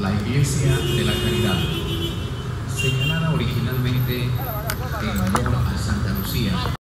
la Iglesia de la Caridad, señalada originalmente en honor a Santa Lucía.